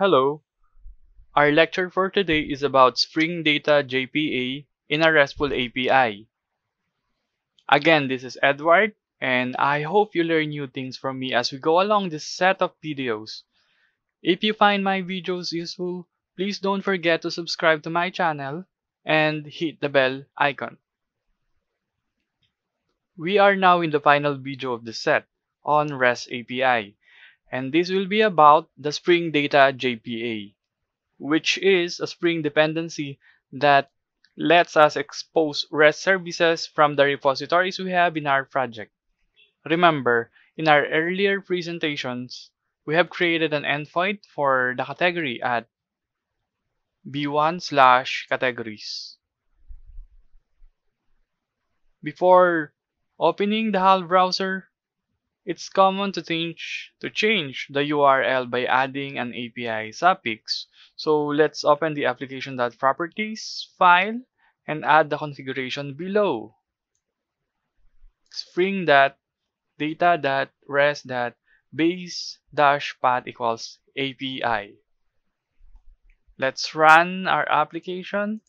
Hello. Our lecture for today is about Spring Data JPA in a RESTful API. Again, this is Edward, and I hope you learn new things from me as we go along this set of videos. If you find my videos useful, please don't forget to subscribe to my channel and hit the bell icon. We are now in the final video of the set on REST API and this will be about the Spring Data JPA, which is a Spring dependency that lets us expose REST services from the repositories we have in our project. Remember, in our earlier presentations, we have created an endpoint for the category at v1 slash categories. Before opening the HAL browser, it's common to change, to change the URL by adding an API suffix. So let's open the application.properties file and add the configuration below. spring.data.rest.base-path equals API. Let's run our application.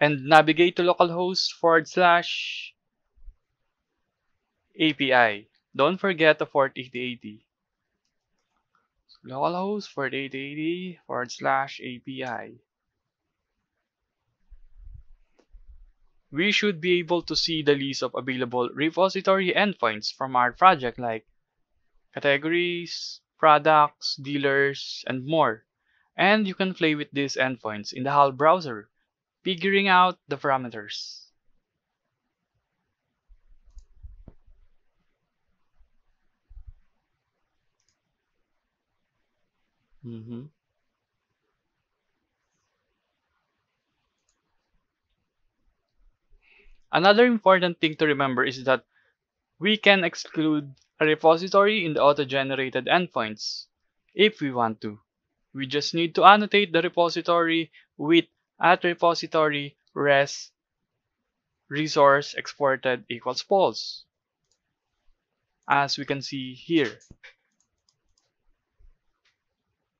And navigate to localhost forward slash API. Don't forget the port 8080. So localhost forward 8080 forward slash API. We should be able to see the list of available repository endpoints from our project like categories, products, dealers, and more. And you can play with these endpoints in the HAL browser figuring out the parameters. Mm -hmm. Another important thing to remember is that we can exclude a repository in the auto-generated endpoints if we want to. We just need to annotate the repository with at repository res resource exported equals false as we can see here.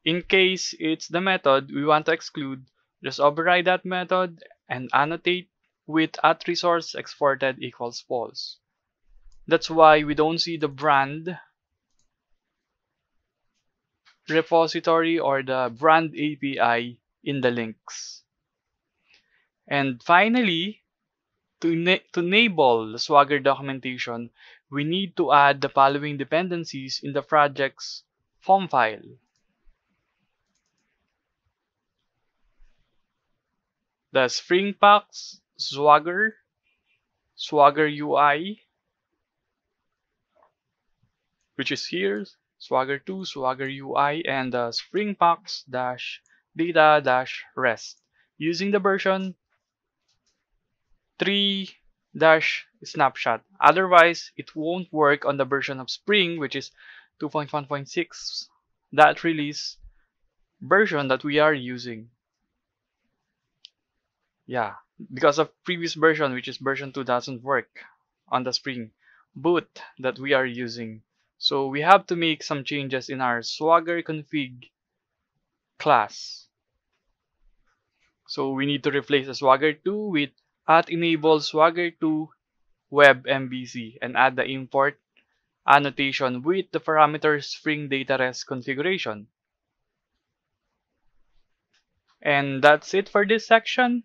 In case it's the method we want to exclude just override that method and annotate with at resource exported equals false. That's why we don't see the brand repository or the brand API in the links and finally, to, to enable the Swagger documentation, we need to add the following dependencies in the project's pom file. The Springfox, Swagger, Swagger UI, which is here, Swagger 2, Swagger UI, and the Springfox dash data dash rest using the version 3 dash snapshot. Otherwise, it won't work on the version of Spring, which is 2.1.6, that release version that we are using. Yeah, because of previous version, which is version 2 doesn't work on the Spring boot that we are using. So we have to make some changes in our Swagger config class. So we need to replace the Swagger 2 with at enable Swagger 2 web MVC and add the import annotation with the parameter Spring Data REST configuration. And that's it for this section.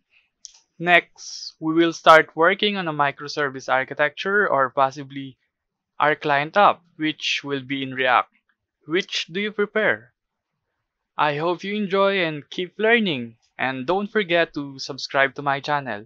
Next, we will start working on a microservice architecture or possibly our client app, which will be in React. Which do you prepare? I hope you enjoy and keep learning. And don't forget to subscribe to my channel.